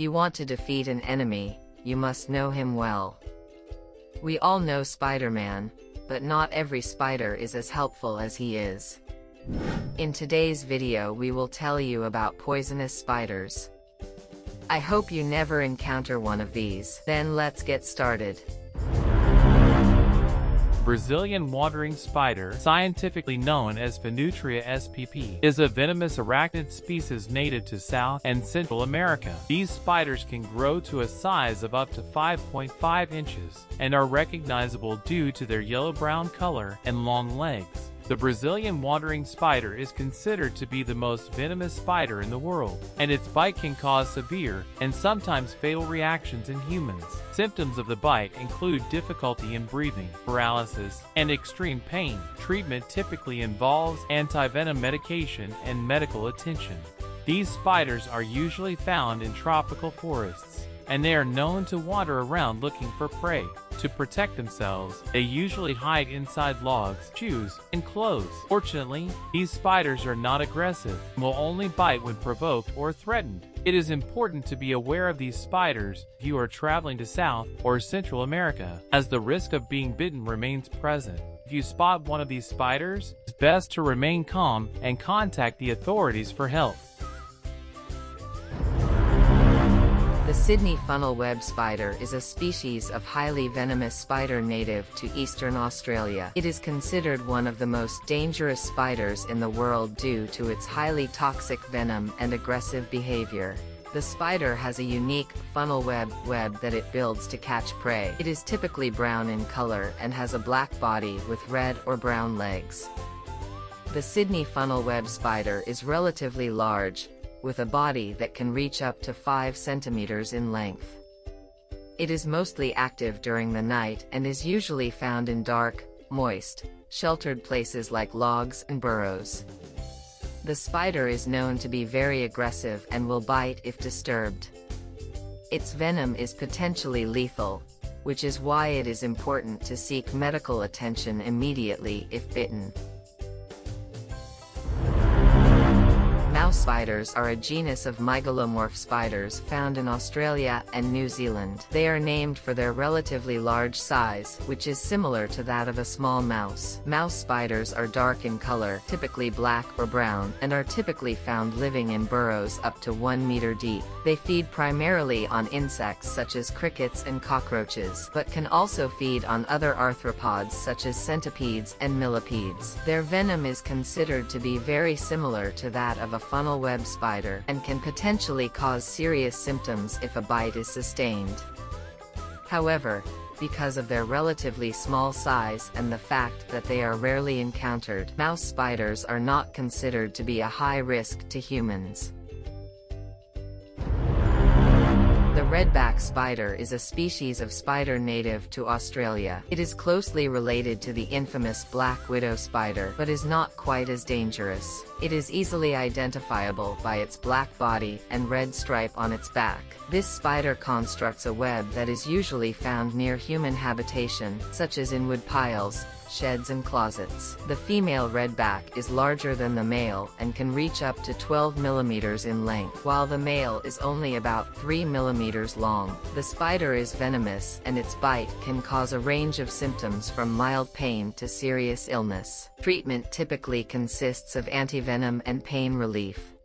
If you want to defeat an enemy, you must know him well. We all know Spider-Man, but not every spider is as helpful as he is. In today's video we will tell you about poisonous spiders. I hope you never encounter one of these. Then let's get started. Brazilian wandering spider, scientifically known as Phoneutria spp, is a venomous arachnid species native to South and Central America. These spiders can grow to a size of up to 5.5 inches and are recognizable due to their yellow-brown color and long legs. The Brazilian wandering spider is considered to be the most venomous spider in the world, and its bite can cause severe and sometimes fatal reactions in humans. Symptoms of the bite include difficulty in breathing, paralysis, and extreme pain. Treatment typically involves antivenom medication and medical attention. These spiders are usually found in tropical forests, and they are known to wander around looking for prey. To protect themselves, they usually hide inside logs, shoes, and clothes. Fortunately, these spiders are not aggressive and will only bite when provoked or threatened. It is important to be aware of these spiders if you are traveling to South or Central America, as the risk of being bitten remains present. If you spot one of these spiders, it's best to remain calm and contact the authorities for help. The Sydney funnel web spider is a species of highly venomous spider native to eastern Australia. It is considered one of the most dangerous spiders in the world due to its highly toxic venom and aggressive behavior. The spider has a unique, funnel web web that it builds to catch prey. It is typically brown in color and has a black body with red or brown legs. The Sydney funnel web spider is relatively large, with a body that can reach up to 5 centimeters in length. It is mostly active during the night and is usually found in dark, moist, sheltered places like logs and burrows. The spider is known to be very aggressive and will bite if disturbed. Its venom is potentially lethal, which is why it is important to seek medical attention immediately if bitten. Mouse spiders are a genus of mygalomorph spiders found in Australia and New Zealand. They are named for their relatively large size, which is similar to that of a small mouse. Mouse spiders are dark in color, typically black or brown, and are typically found living in burrows up to 1 meter deep. They feed primarily on insects such as crickets and cockroaches, but can also feed on other arthropods such as centipedes and millipedes. Their venom is considered to be very similar to that of a funnel web spider and can potentially cause serious symptoms if a bite is sustained. However, because of their relatively small size and the fact that they are rarely encountered, mouse spiders are not considered to be a high risk to humans. Redback spider is a species of spider native to Australia. It is closely related to the infamous black widow spider, but is not quite as dangerous. It is easily identifiable by its black body and red stripe on its back. This spider constructs a web that is usually found near human habitation, such as in wood piles, sheds and closets. The female redback is larger than the male and can reach up to 12 millimeters in length, while the male is only about 3 millimeters long. The spider is venomous and its bite can cause a range of symptoms from mild pain to serious illness. Treatment typically consists of antivenom and pain relief.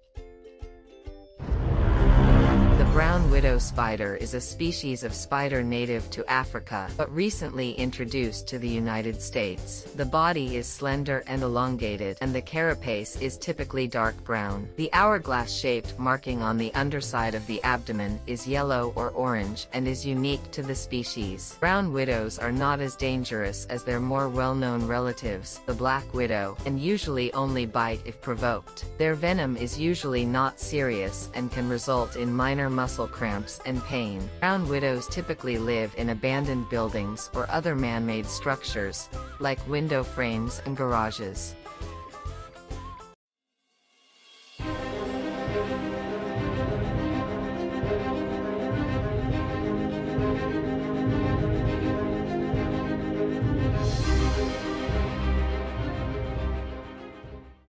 Widow spider is a species of spider native to Africa, but recently introduced to the United States. The body is slender and elongated, and the carapace is typically dark brown. The hourglass-shaped marking on the underside of the abdomen is yellow or orange and is unique to the species. Brown widows are not as dangerous as their more well-known relatives, the black widow, and usually only bite if provoked. Their venom is usually not serious and can result in minor muscle muscle cramps and pain. Brown widows typically live in abandoned buildings or other man-made structures, like window frames and garages.